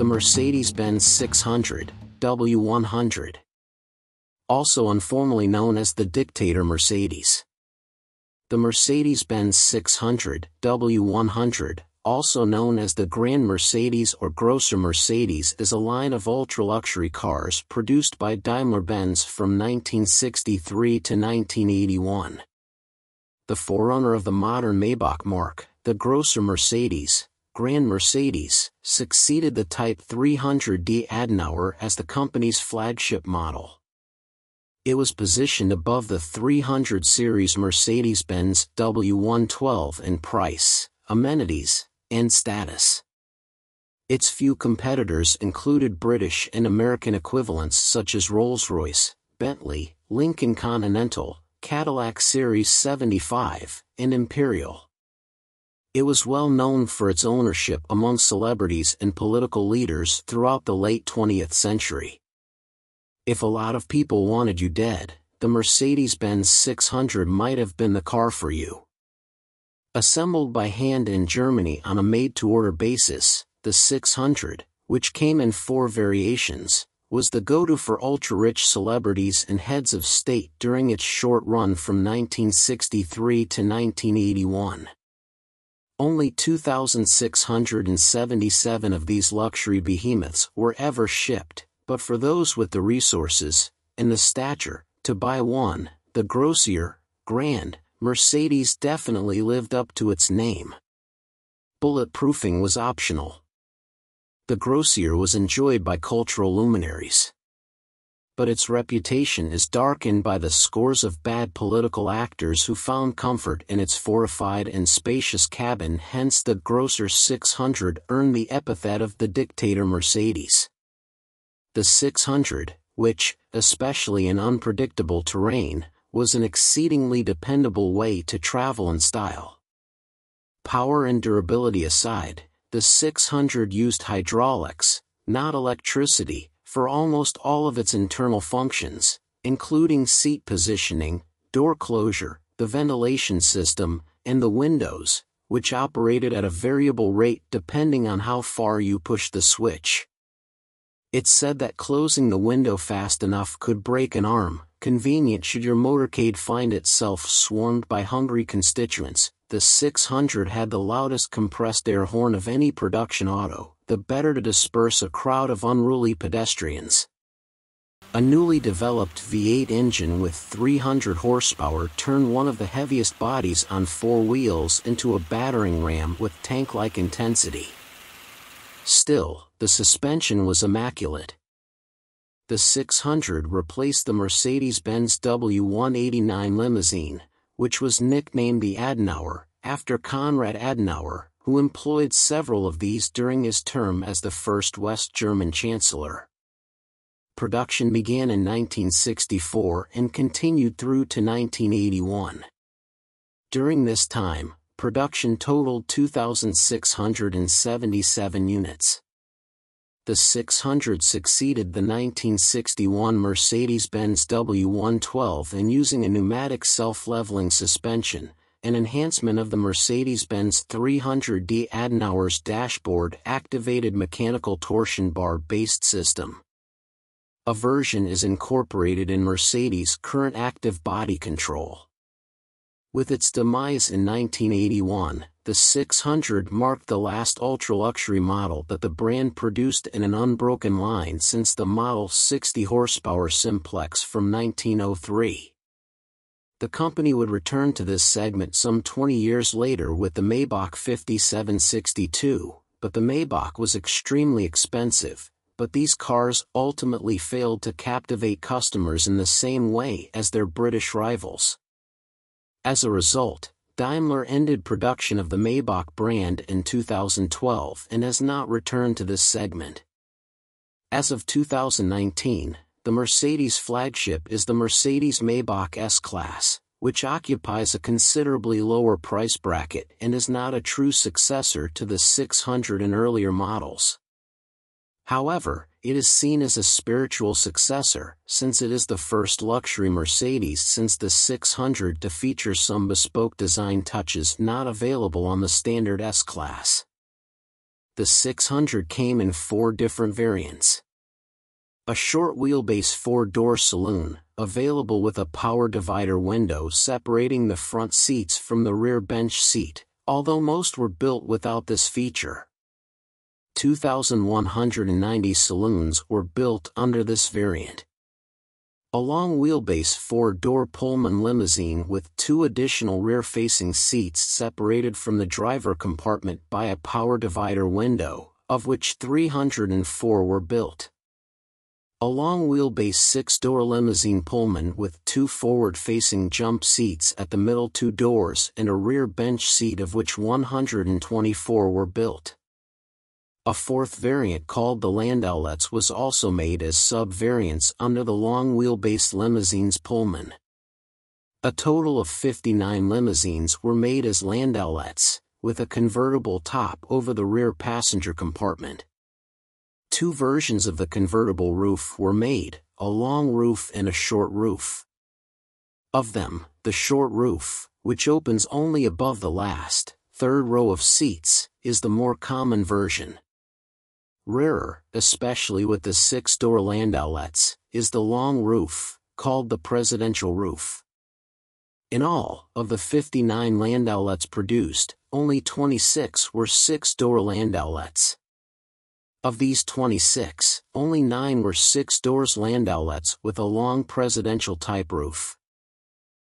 the Mercedes-Benz 600, W100. Also informally known as the Dictator Mercedes. The Mercedes-Benz 600, W100, also known as the Grand Mercedes or Grosser Mercedes is a line of ultra-luxury cars produced by Daimler-Benz from 1963 to 1981. The forerunner of the modern Maybach marque, the Grosser Mercedes, Grand Mercedes, succeeded the Type 300D Adenauer as the company's flagship model. It was positioned above the 300 series Mercedes-Benz W112 in price, amenities, and status. Its few competitors included British and American equivalents such as Rolls-Royce, Bentley, Lincoln Continental, Cadillac Series 75, and Imperial. It was well known for its ownership among celebrities and political leaders throughout the late 20th century. If a lot of people wanted you dead, the Mercedes-Benz 600 might have been the car for you. Assembled by hand in Germany on a made-to-order basis, the 600, which came in four variations, was the go-to for ultra-rich celebrities and heads of state during its short run from 1963 to 1981. Only 2,677 of these luxury behemoths were ever shipped, but for those with the resources, and the stature, to buy one, the Grosser, Grand, Mercedes definitely lived up to its name. Bulletproofing was optional. The Grosser was enjoyed by cultural luminaries. But its reputation is darkened by the scores of bad political actors who found comfort in its fortified and spacious cabin hence the Grosser 600 earned the epithet of the dictator Mercedes. The 600, which, especially in unpredictable terrain, was an exceedingly dependable way to travel in style. Power and durability aside, the 600 used hydraulics, not electricity, for almost all of its internal functions, including seat positioning, door closure, the ventilation system, and the windows, which operated at a variable rate depending on how far you pushed the switch. It's said that closing the window fast enough could break an arm, convenient should your motorcade find itself swarmed by hungry constituents. The 600 had the loudest compressed air horn of any production auto, the better to disperse a crowd of unruly pedestrians. A newly developed V8 engine with 300 horsepower turned one of the heaviest bodies on four wheels into a battering ram with tank-like intensity. Still, the suspension was immaculate, the 600 replaced the Mercedes-Benz W189 limousine, which was nicknamed the Adenauer, after Konrad Adenauer, who employed several of these during his term as the first West German chancellor. Production began in 1964 and continued through to 1981. During this time, production totaled 2,677 units the 600 succeeded the 1961 Mercedes-Benz W112 in using a pneumatic self-leveling suspension, an enhancement of the Mercedes-Benz 300D Adenauer's dashboard activated mechanical torsion bar-based system. A version is incorporated in Mercedes' current active body control. With its demise in 1981, the 600 marked the last ultra-luxury model that the brand produced in an unbroken line since the Model 60 horsepower Simplex from 1903. The company would return to this segment some 20 years later with the Maybach 5762, but the Maybach was extremely expensive, but these cars ultimately failed to captivate customers in the same way as their British rivals. As a result, Daimler ended production of the Maybach brand in 2012 and has not returned to this segment. As of 2019, the Mercedes flagship is the Mercedes Maybach S-Class, which occupies a considerably lower price bracket and is not a true successor to the 600 and earlier models. However, it is seen as a spiritual successor, since it is the first luxury Mercedes since the 600 to feature some bespoke design touches not available on the standard S-Class. the 600 came in four different variants. A short wheelbase four-door saloon, available with a power divider window separating the front seats from the rear bench seat, although most were built without this feature. 2,190 saloons were built under this variant. A long wheelbase four-door Pullman limousine with two additional rear-facing seats separated from the driver compartment by a power divider window, of which 304 were built. A long wheelbase six-door limousine Pullman with two forward-facing jump seats at the middle two doors and a rear bench seat of which 124 were built. A fourth variant called the Landaulets was also made as sub-variants under the long wheelbase limousines Pullman. A total of 59 limousines were made as Landaulets, with a convertible top over the rear passenger compartment. Two versions of the convertible roof were made, a long roof and a short roof. Of them, the short roof, which opens only above the last, third row of seats, is the more common version. Rarer, especially with the six-door Landaulets, is the long roof, called the presidential roof. In all, of the 59 Landaulets produced, only 26 were six-door Landaulets. Of these 26, only 9 were six-doors Landaulets with a long presidential-type roof.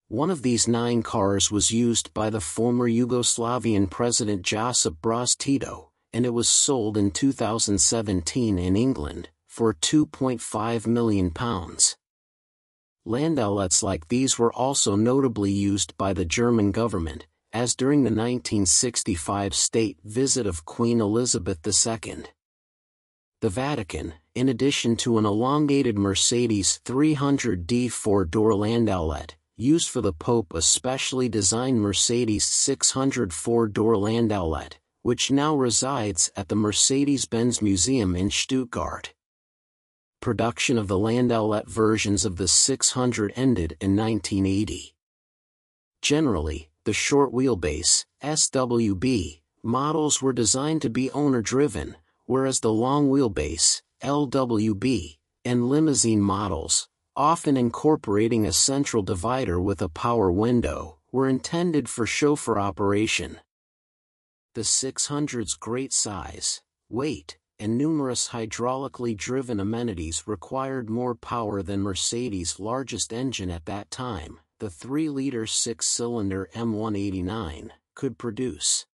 One of these nine cars was used by the former Yugoslavian President Josip Broz Tito, and it was sold in 2017 in England, for £2.5 million. Landaulets like these were also notably used by the German government, as during the 1965 state visit of Queen Elizabeth II the Vatican, in addition to an elongated Mercedes 300D four-door Landaulet, used for the Pope a specially designed Mercedes 600 four-door Landaulet, which now resides at the Mercedes-Benz Museum in Stuttgart. Production of the Landaulet versions of the 600 ended in 1980. Generally, the short wheelbase, SWB, models were designed to be owner-driven, whereas the long wheelbase, LWB, and limousine models, often incorporating a central divider with a power window, were intended for chauffeur operation. The 600's great size, weight, and numerous hydraulically driven amenities required more power than Mercedes' largest engine at that time, the 3-liter six-cylinder M189, could produce.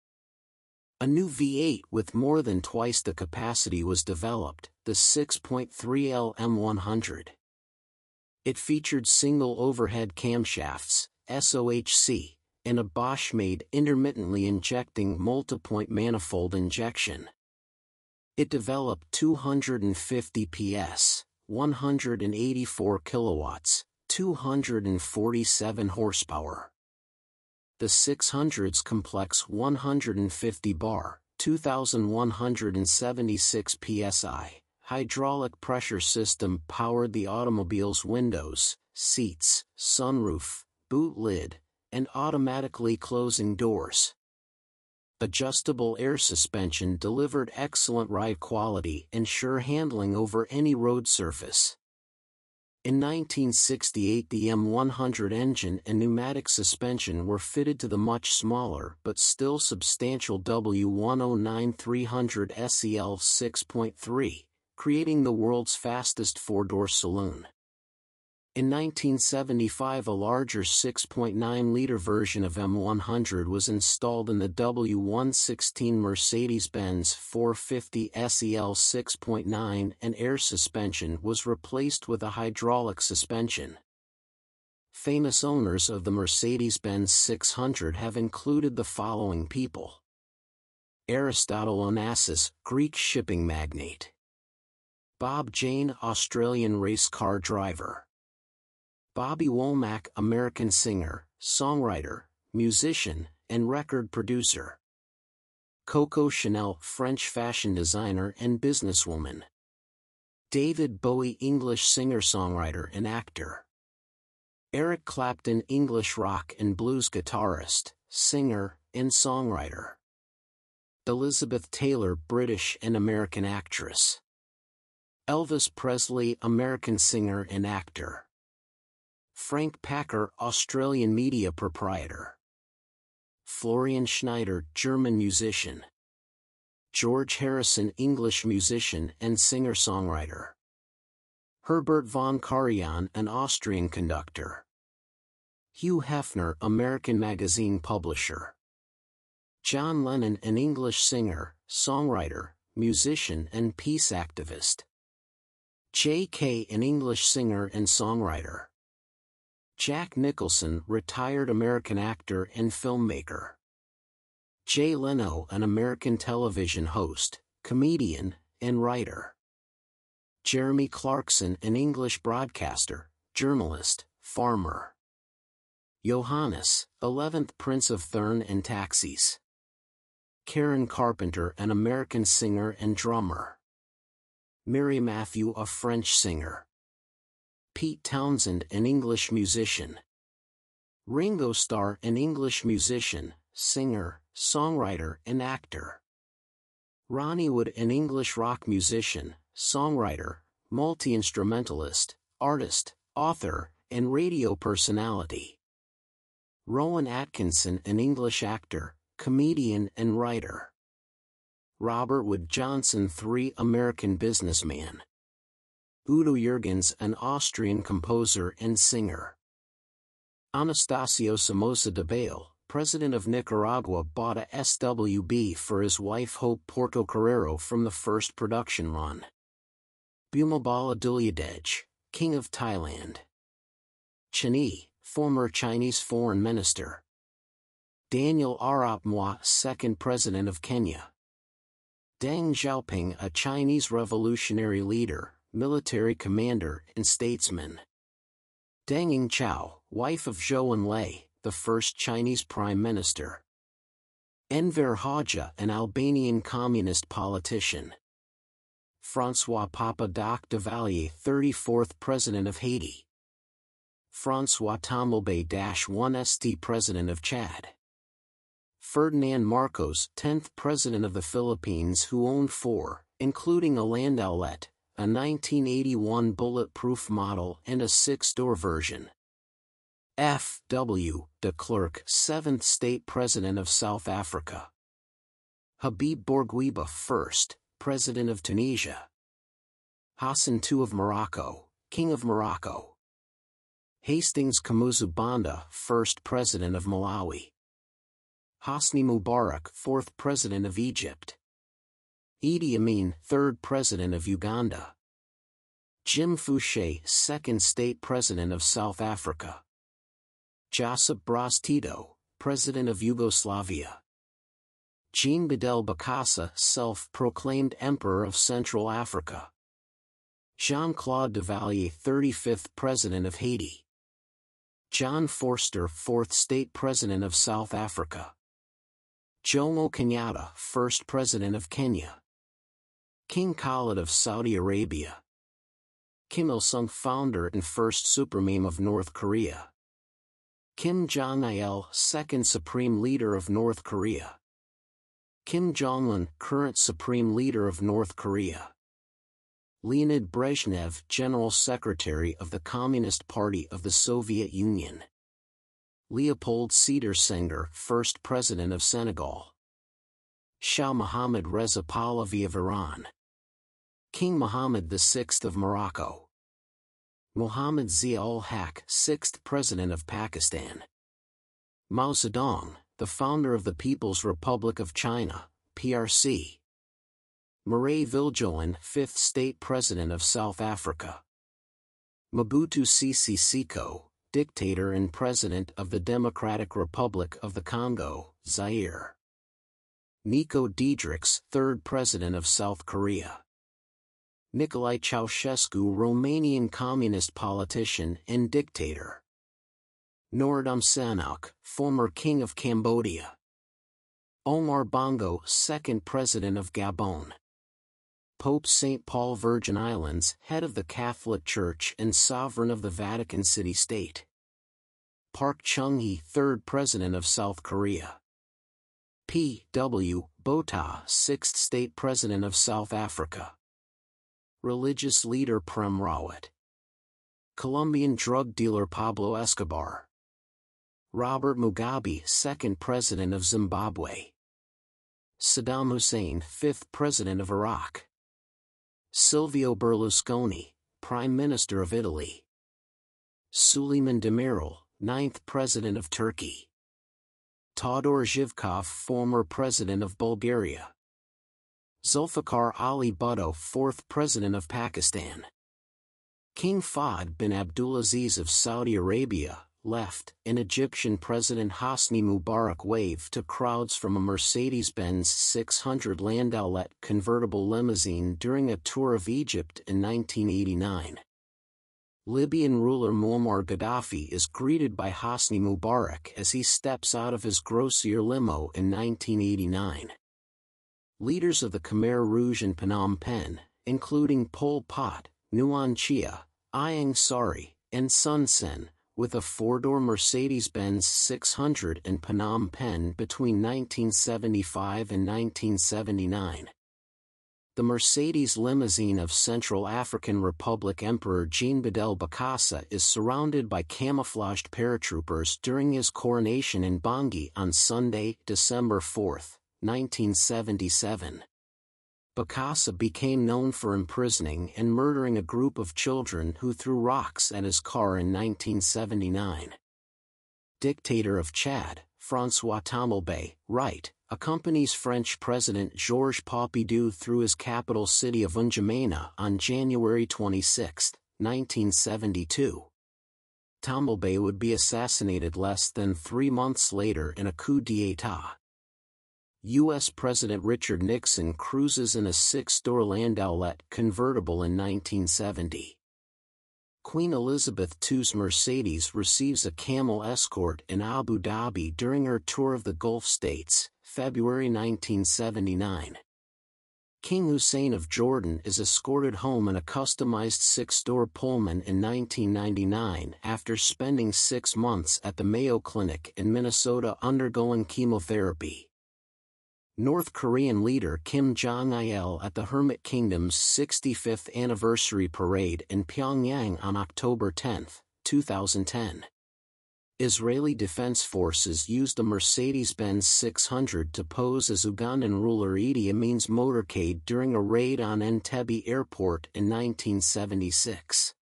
A new V8 with more than twice the capacity was developed, the 6.3L M100. It featured single overhead camshafts, SOHC, and a Bosch-made intermittently injecting multipoint manifold injection. It developed 250 PS, 184 kilowatts, 247 horsepower. The 600's complex 150 bar, 2176 psi, hydraulic pressure system powered the automobile's windows, seats, sunroof, boot lid, and automatically closing doors. Adjustable air suspension delivered excellent ride quality and sure handling over any road surface. In 1968 the M100 engine and pneumatic suspension were fitted to the much smaller but still substantial W109-300 SEL 6.3, creating the world's fastest four-door saloon. In 1975 a larger 6.9-liter version of M100 was installed in the W116 Mercedes-Benz 450 SEL 6.9 and air suspension was replaced with a hydraulic suspension. Famous owners of the Mercedes-Benz 600 have included the following people. Aristotle Onassis, Greek shipping magnate. Bob Jane, Australian race car driver. Bobby Womack American singer, songwriter, musician, and record producer. Coco Chanel French fashion designer and businesswoman. David Bowie English singer-songwriter and actor. Eric Clapton English rock and blues guitarist, singer, and songwriter. Elizabeth Taylor British and American actress. Elvis Presley American singer and actor. Frank Packer Australian media proprietor. Florian Schneider German musician. George Harrison English musician and singer-songwriter. Herbert von Karajan an Austrian conductor. Hugh Hefner American magazine publisher. John Lennon an English singer, songwriter, musician and peace activist. Jay Kay an English singer and songwriter. Jack Nicholson retired American actor and filmmaker. Jay Leno an American television host, comedian, and writer. Jeremy Clarkson an English broadcaster, journalist, farmer. Johannes, 11th Prince of Thurn and Taxis. Karen Carpenter an American singer and drummer. Mireille Mathieu a French singer. Pete Townshend an English musician. Ringo Starr an English musician, singer, songwriter and actor. Ronnie Wood an English rock musician, songwriter, multi-instrumentalist, artist, author, and radio personality. Rowan Atkinson an English actor, comedian and writer. Robert Wood Johnson III American businessman. Udo Jürgens an Austrian composer and singer. Anastasio Somoza Debayle, president of Nicaragua bought a SWB for his wife Hope Portocarrero from the first production run. Bhumibol Adulyadej, king of Thailand. Chen Yi, former Chinese foreign minister. Daniel Arap Moi, second president of Kenya. Deng Xiaoping, a Chinese revolutionary leader, military commander and statesman. Deng Yingchao, wife of Zhou Enlai, the first Chinese prime minister. Enver Hoxha, an Albanian communist politician. François Papa Doc Duvalier, 34th President of Haiti. François Tombalbaye-1 St President of Chad. Ferdinand Marcos, 10th President of the Philippines who owned four, including a Landaulet, a 1981 bulletproof model and a six-door version. F. W. de Klerk, 7th State President of South Africa. Habib Bourguiba, 1st, President of Tunisia. Hassan II of Morocco, King of Morocco. Hastings Kamuzu Banda, 1st President of Malawi. Hosni Mubarak, 4th President of Egypt. Idi Amin, 3rd President of Uganda. Jim Fouché, 2nd State President of South Africa. Josip Broz Tito, President of Yugoslavia. Jean Bedel Bokassa, self-proclaimed Emperor of Central Africa. Jean-Claude Duvalier 35th President of Haiti. John Vorster, 4th State President of South Africa. Jomo Kenyatta, first President of Kenya. King Khalid of Saudi Arabia. Kim Il-sung founder and first supermeme of North Korea. Kim Jong-il, second Supreme Leader of North Korea. Kim Jong-un, current Supreme Leader of North Korea. Leonid Brezhnev, General Secretary of the Communist Party of the Soviet Union. Leopold Sedar Senghor, first president of Senegal. Shah Mohammad Reza Pahlavi of Iran. King Mohammed VI of Morocco. Mohammad Zia-ul-Haq, sixth president of Pakistan. Mao Zedong, the founder of the People's Republic of China, PRC. Marais Viljoen, fifth state president of South Africa. Mobutu Sese Seko, dictator and president of the Democratic Republic of the Congo, Zaire. Nico Diederichs, third president of South Korea. Nicolae Ceausescu Romanian communist politician and dictator. Norodom Sihanouk, former king of Cambodia. Omar Bongo, second president of Gabon. Pope St. Paul Virgin Islands, head of the Catholic Church and sovereign of the Vatican City-State. Park Chung-hee, third president of South Korea. P.W. Botha, 6th State President of South Africa. Religious leader Prem Rawat. Colombian drug dealer Pablo Escobar. Robert Mugabe, 2nd President of Zimbabwe. Saddam Hussein, 5th President of Iraq. Silvio Berlusconi, Prime Minister of Italy. Suleiman Demirel, ninth President of Turkey. Todor Zhivkov, former President of Bulgaria. Zulfiqar Ali Bhutto, 4th President of Pakistan. King Fahd bin Abdulaziz of Saudi Arabia, left, and Egyptian President Hosni Mubarak waved to crowds from a Mercedes-Benz 600 Landaulet convertible limousine during a tour of Egypt in 1989. Libyan ruler Muammar Gaddafi is greeted by Hosni Mubarak as he steps out of his Grosser limo in 1989. Leaders of the Khmer Rouge in Phnom Penh, including Pol Pot, Nuon Chea, Ieng Sary, and Son Sen, with a four-door Mercedes-Benz 600 in Phnom Penh between 1975 and 1979. The Mercedes limousine of Central African Republic Emperor Jean Bedel Bokassa is surrounded by camouflaged paratroopers during his coronation in Bangui on Sunday, December 4, 1977. Bokassa became known for imprisoning and murdering a group of children who threw rocks at his car in 1979. Dictator of Chad, Francois Tombalbaye, right, accompanies French President Georges Pompidou through his capital city of N'Djamena on January 26, 1972. Tombalbaye would be assassinated less than three months later in a coup d'etat. U.S. President Richard Nixon cruises in a six-door Landaulet convertible in 1970. Queen Elizabeth II's Mercedes receives a camel escort in Abu Dhabi during her tour of the Gulf states, February 1979. King Hussein of Jordan is escorted home in a customized six-door Pullman in 1999 after spending six months at the Mayo Clinic in Minnesota undergoing chemotherapy. North Korean leader Kim Jong-il at the Hermit Kingdom's 65th anniversary parade in Pyongyang on October 10, 2010. Israeli Defense Forces used a Mercedes-Benz 600 to pose as Ugandan ruler Idi Amin's motorcade during a raid on Entebbe Airport in 1976.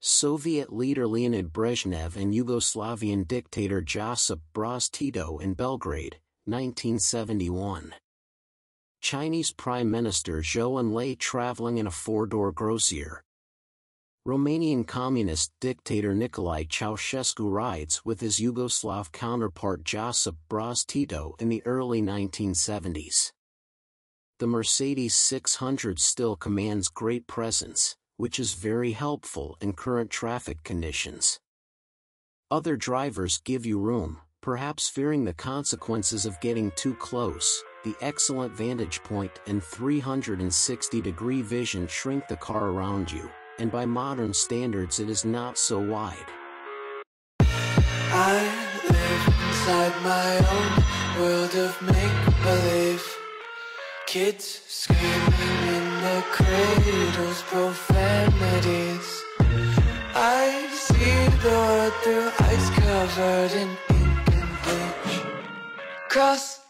Soviet leader Leonid Brezhnev and Yugoslavian dictator Josip Broz Tito in Belgrade, 1971. Chinese Prime Minister Zhou Enlai traveling in a four-door Grosser. Romanian communist dictator Nicolae Ceausescu rides with his Yugoslav counterpart Josip Broz Tito in the early 1970s. The Mercedes 600 still commands great presence, which is very helpful in current traffic conditions. Other drivers give you room, perhaps fearing the consequences of getting too close, the excellent vantage point and 360-degree vision shrink the car around you, and by modern standards it is not so wide. I live inside my own world of make-believe Kids screaming in the cradles, profanities I see the world through ice covered in Cross